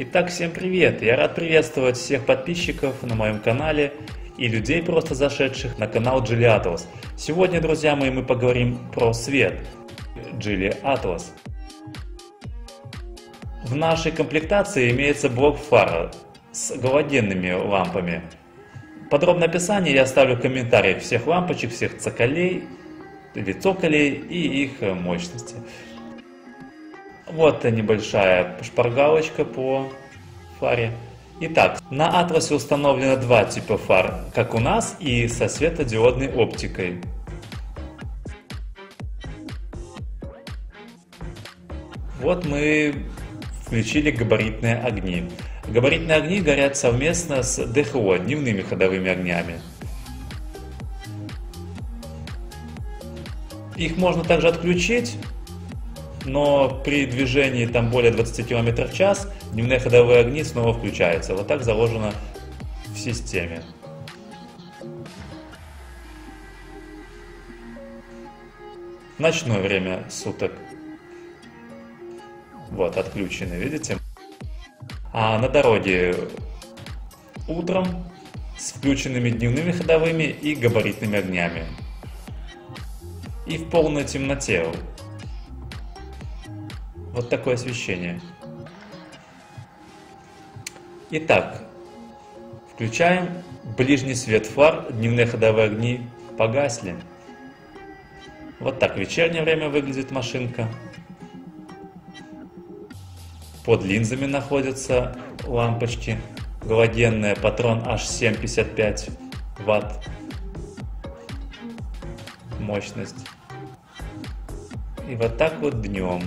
Итак, всем привет! Я рад приветствовать всех подписчиков на моем канале и людей, просто зашедших на канал Geely Atlas. Сегодня, друзья мои, мы поговорим про свет Geely Atlas. В нашей комплектации имеется блок фар с галогенными лампами. Подробное описание я оставлю в комментариях всех лампочек, всех цоколей, или цоколей и их мощности. Вот небольшая шпаргалочка по фаре. Итак, на Атласе установлено два типа фар, как у нас, и со светодиодной оптикой. Вот мы включили габаритные огни. Габаритные огни горят совместно с ДХО, дневными ходовыми огнями. Их можно также отключить, но при движении там более 20 км в час дневные ходовые огни снова включаются. Вот так заложено в системе. Ночное время суток. Вот, отключены, видите? А на дороге утром с включенными дневными ходовыми и габаритными огнями. И в полной темноте вот такое освещение. Итак, включаем ближний свет фар, дневные ходовые огни погасли. Вот так в вечернее время выглядит машинка. Под линзами находятся лампочки галогенные, патрон H755 Вт мощность. И вот так вот днем.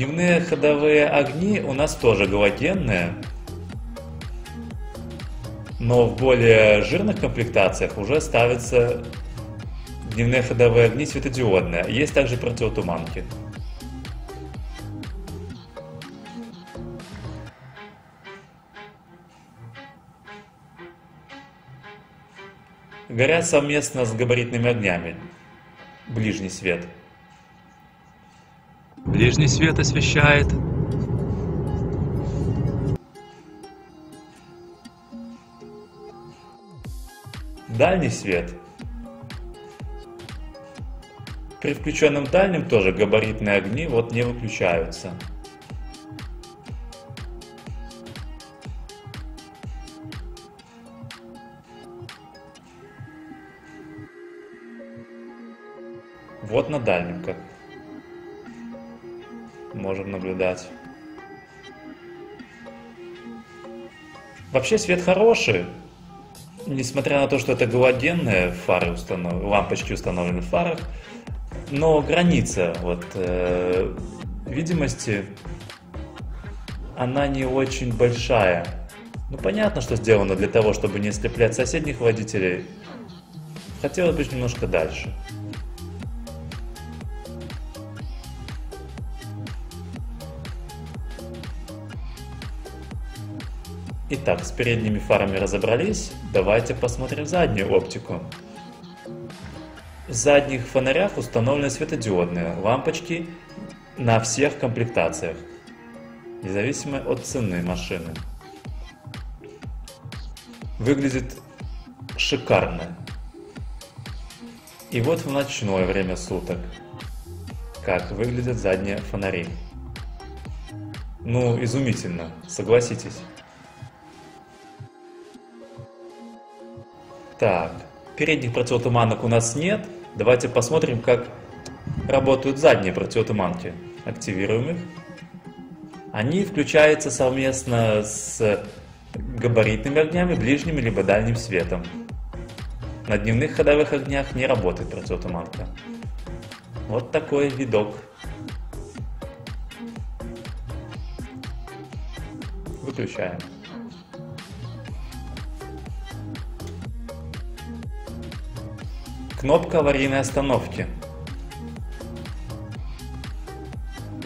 Дневные ходовые огни у нас тоже галогенные, но в более жирных комплектациях уже ставятся дневные ходовые огни светодиодные. Есть также противотуманки. Горят совместно с габаритными огнями. Ближний свет – Ближний свет освещает. Дальний свет. При включенном дальнем тоже габаритные огни вот не выключаются. Вот на дальнем как можем наблюдать. Вообще свет хороший, несмотря на то, что это галогенные фары установ... лампочки установлены в фарах, но граница вот, э, видимости, она не очень большая. Ну, понятно, что сделано для того, чтобы не ослеплять соседних водителей. Хотелось бы немножко дальше. Итак, с передними фарами разобрались, давайте посмотрим заднюю оптику. В задних фонарях установлены светодиодные лампочки на всех комплектациях, независимо от цены машины. Выглядит шикарно. И вот в ночное время суток, как выглядят задние фонари. Ну, изумительно, согласитесь. Так, передних противотуманок у нас нет. Давайте посмотрим, как работают задние противотуманки. Активируем их. Они включаются совместно с габаритными огнями, ближним либо дальним светом. На дневных ходовых огнях не работает противотуманка. Вот такой видок. Выключаем. Кнопка аварийной остановки.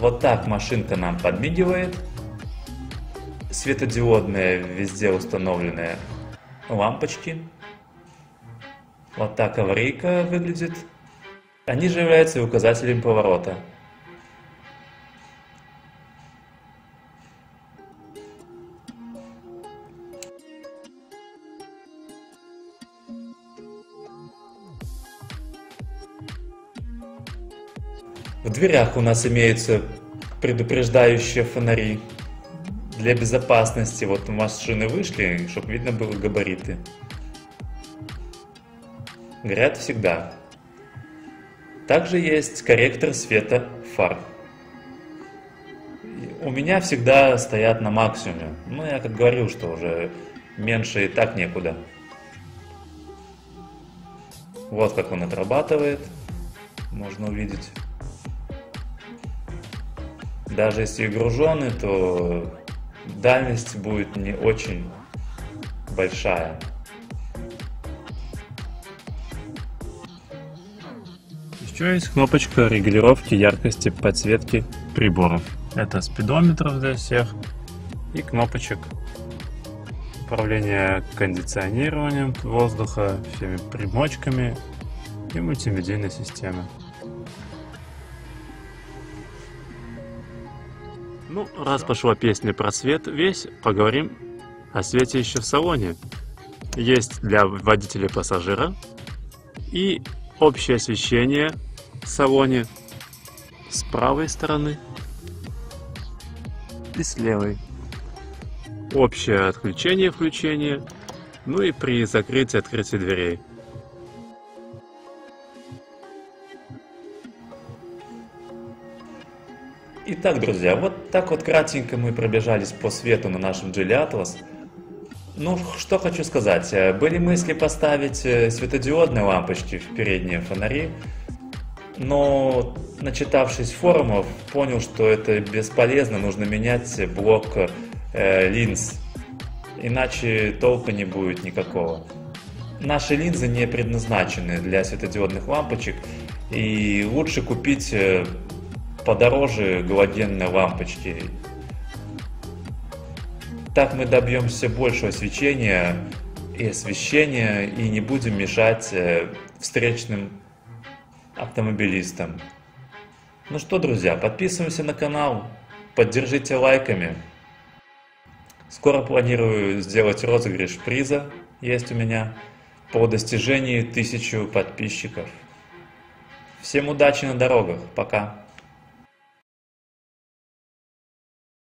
Вот так машинка нам подмигивает. Светодиодные везде установленные лампочки. Вот так аварийка выглядит. Они же являются указателем поворота. В дверях у нас имеются предупреждающие фонари для безопасности. Вот машины вышли, чтобы видно было габариты. Горят всегда. Также есть корректор света фар. У меня всегда стоят на максимуме. Ну, я как говорил, что уже меньше и так некуда. Вот как он отрабатывает. Можно увидеть. Даже если груженый, то дальность будет не очень большая. Еще есть кнопочка регулировки яркости подсветки приборов. Это спидометров для всех и кнопочек управления кондиционированием воздуха, всеми примочками и мультимедийной системы. Ну, раз пошла песня про свет весь, поговорим о свете еще в салоне. Есть для водителя пассажира и общее освещение в салоне с правой стороны и с левой. Общее отключение включение, ну и при закрытии открытии дверей. Итак, друзья, вот так вот кратенько мы пробежались по свету на нашем Geely Atlas. Ну, что хочу сказать. Э, были мысли поставить э, светодиодные лампочки в передние фонари, но, начитавшись форумов, понял, что это бесполезно, нужно менять блок э, линз, иначе толка не будет никакого. Наши линзы не предназначены для светодиодных лампочек, и лучше купить э, подороже галогенные лампочки, так мы добьемся большего свечения и освещения и не будем мешать э, встречным автомобилистам. Ну что, друзья, подписываемся на канал, поддержите лайками. Скоро планирую сделать розыгрыш приза, есть у меня, по достижении тысячу подписчиков. Всем удачи на дорогах, пока!